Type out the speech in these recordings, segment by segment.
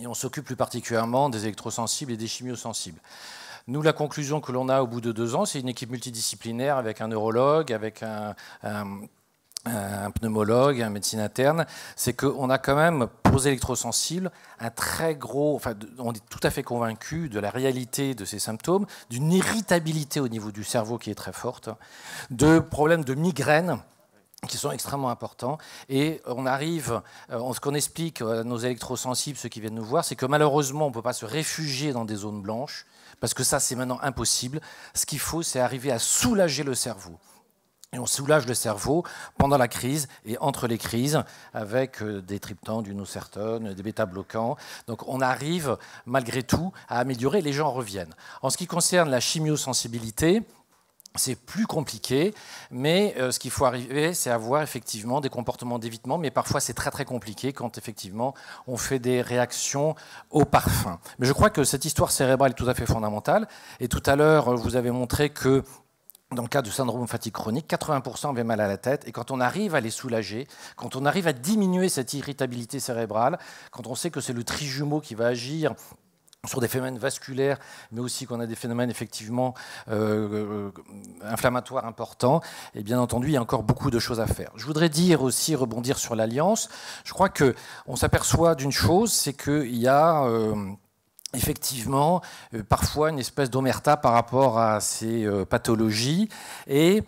et on s'occupe plus particulièrement des électrosensibles et des chimiosensibles. Nous, la conclusion que l'on a au bout de deux ans, c'est une équipe multidisciplinaire avec un neurologue, avec un, pneumologue, un médecin interne, c'est qu'on a quand même, pour les électrosensibles, un très gros, enfin, on est tout à fait convaincu de la réalité de ces symptômes, d'une irritabilité au niveau du cerveau qui est très forte, de problèmes de migraine qui sont extrêmement importants. Et on arrive, euh, ce qu'on explique à nos électrosensibles, ceux qui viennent nous voir, c'est que malheureusement, on ne peut pas se réfugier dans des zones blanches, parce que ça, c'est maintenant impossible. Ce qu'il faut, c'est arriver à soulager le cerveau. Et on soulage le cerveau pendant la crise et entre les crises avec euh, des triptans, du nocertone, des bêta-bloquants. Donc on arrive malgré tout à améliorer, les gens reviennent. En ce qui concerne la chimiosensibilité, c'est plus compliqué, mais euh, ce qu'il faut arriver, c'est avoir effectivement des comportements d'évitement, mais parfois c'est très très compliqué quand effectivement on fait des réactions au parfum. Mais je crois que cette histoire cérébrale est tout à fait fondamentale. Et tout à l'heure, vous avez montré que dans le cas du syndrome fatigue chronique, 80% avaient mal à la tête. Et quand on arrive à les soulager, quand on arrive à diminuer cette irritabilité cérébrale, quand on sait que c'est le trijumeau qui va agir sur des phénomènes vasculaires, mais aussi qu'on a des phénomènes effectivement euh, euh, inflammatoires importants, et bien entendu, il y a encore beaucoup de choses à faire. Je voudrais dire aussi, rebondir sur l'alliance, je crois qu'on s'aperçoit d'une chose, c'est qu'il y a... Euh, effectivement parfois une espèce d'omerta par rapport à ces pathologies et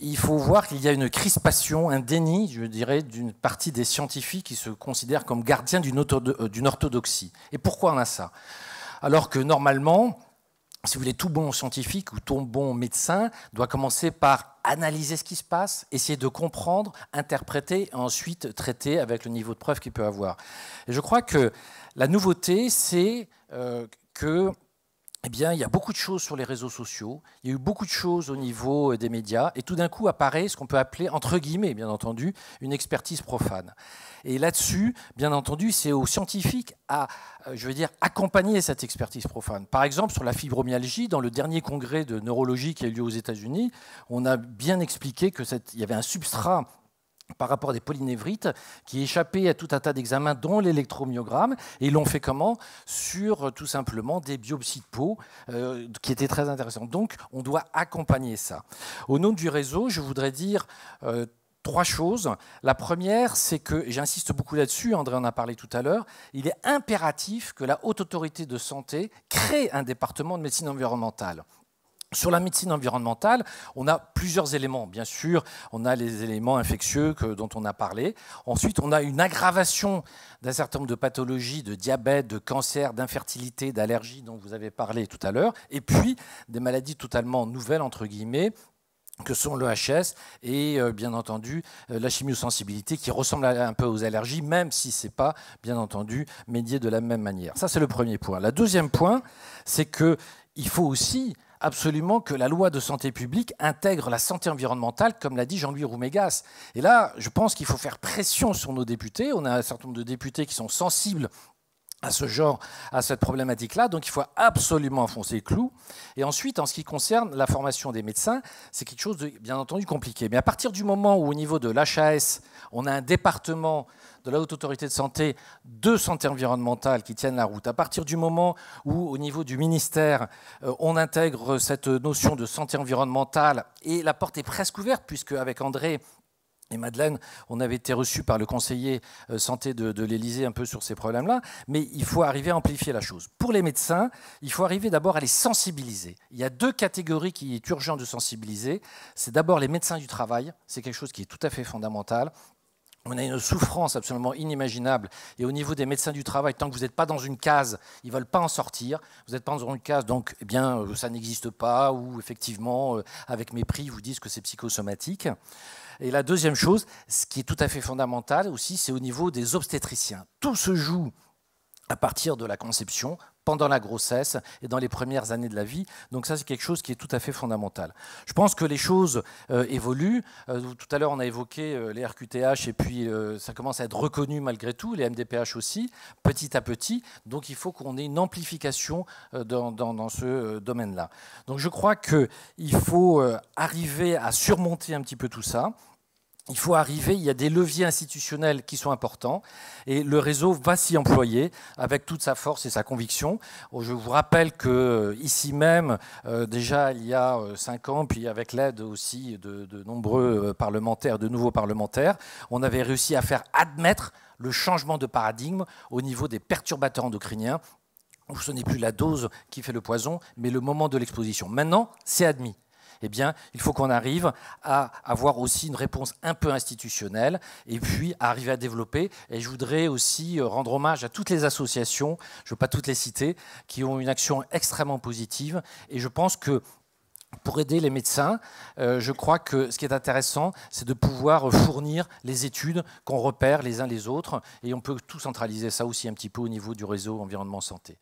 il faut voir qu'il y a une crispation, un déni, je dirais, d'une partie des scientifiques qui se considèrent comme gardiens d'une orthodoxie. Et pourquoi on a ça? Alors que normalement, si vous voulez, tout bon scientifique ou tout bon médecin doit commencer par analyser ce qui se passe, essayer de comprendre, interpréter, et ensuite traiter avec le niveau de preuve qu'il peut avoir. Et je crois que la nouveauté, c'est euh, que eh bien, il y a beaucoup de choses sur les réseaux sociaux, il y a eu beaucoup de choses au niveau euh, des médias, et tout d'un coup apparaît ce qu'on peut appeler, entre guillemets, bien entendu, une expertise profane. Et là-dessus, bien entendu, c'est aux scientifiques à, euh, je veux dire, accompagner cette expertise profane. Par exemple, sur la fibromyalgie, dans le dernier congrès de neurologie qui a eu lieu aux États-Unis, on a bien expliqué qu'il y avait un substrat par rapport à des polynévrites qui échappaient à tout un tas d'examens, dont l'électromyogramme. Et l'ont fait comment? Sur euh, tout simplement des biopsies de peau, euh, qui étaient très intéressantes. Donc, on doit accompagner ça. Au nom du réseau, je voudrais dire euh, trois choses. La première, c'est que, j'insiste beaucoup là-dessus, André en a parlé tout à l'heure, il est impératif que la haute autorité de santé crée un département de médecine environnementale. Sur la médecine environnementale, on a plusieurs éléments. Bien sûr, on a les éléments infectieux dont on a parlé. Ensuite, on a une aggravation d'un certain nombre de pathologies, de diabète, de cancer, d'infertilité, d'allergie dont vous avez parlé tout à l'heure. Et puis, des maladies totalement nouvelles, entre guillemets, que sont le HS et euh, bien entendu euh, la chimiosensibilité qui ressemble un peu aux allergies, même si ce n'est pas bien entendu médié de la même manière. Ça, c'est le premier point. Le deuxième point, c'est qu'il faut aussi absolument que la loi de santé publique intègre la santé environnementale, comme l'a dit Jean-Louis Roumégas. Et là, je pense qu'il faut faire pression sur nos députés. On a un certain nombre de députés qui sont sensibles à ce genre, à cette problématique-là. Donc il faut absolument enfoncer le clou. Et ensuite, en ce qui concerne la formation des médecins, c'est quelque chose de bien entendu compliqué. Mais à partir du moment où au niveau de l'HAS, on a un département de la Haute Autorité de Santé de santé environnementale qui tiennent la route, à partir du moment où au niveau du ministère, euh, on intègre cette notion de santé environnementale, et la porte est presque ouverte, puisque avec André, et Madeleine, on avait été reçu par le conseiller euh, santé de, de l'Élysée un peu sur ces problèmes-là, mais il faut arriver à amplifier la chose. Pour les médecins, il faut arriver d'abord à les sensibiliser. Il y a deux catégories qui est urgent de sensibiliser. C'est d'abord les médecins du travail, c'est quelque chose qui est tout à fait fondamental. On a une souffrance absolument inimaginable. Et au niveau des médecins du travail, tant que vous n'êtes pas dans une case, ils ne veulent pas en sortir. Vous n'êtes pas dans une case, donc eh bien, euh, ça n'existe pas, ou effectivement, euh, avec mépris, ils vous disent que c'est psychosomatique. Et la deuxième chose, ce qui est tout à fait fondamental aussi, c'est au niveau des obstétriciens. Tout se joue à partir de la conception, pendant la grossesse et dans les premières années de la vie. Donc ça, c'est quelque chose qui est tout à fait fondamental. Je pense que les choses euh, évoluent. Euh, tout à l'heure, on a évoqué euh, les RQTH et puis ça commence à être reconnu malgré tout, les MDPH aussi, petit à petit. Donc il faut qu'on ait une amplification dans, dans ce domaine-là. Donc je crois qu'il faut arriver à surmonter un petit peu tout ça il faut arriver, il y a des leviers institutionnels qui sont importants et le réseau va s'y employer avec toute sa force et sa conviction. Je vous rappelle que euh, ici même, euh, déjà il y a euh, cinq ans, puis avec l'aide aussi de, nombreux parlementaires, de nouveaux parlementaires, on avait réussi à faire admettre le changement de paradigme au niveau des perturbateurs endocriniens ce n'est plus la dose qui fait le poison, mais le moment de l'exposition. Maintenant, c'est admis eh bien, il faut qu'on arrive à avoir aussi une réponse un peu institutionnelle et puis arriver à développer. Et je voudrais aussi euh, rendre hommage à toutes les associations, je ne veux pas toutes les citer, qui ont une action extrêmement positive. Et je pense que pour aider les médecins, euh, je crois que ce qui est intéressant, c'est de pouvoir fournir les études qu'on repère les uns les autres, et on peut tout centraliser ça aussi un petit peu au niveau du réseau environnement santé.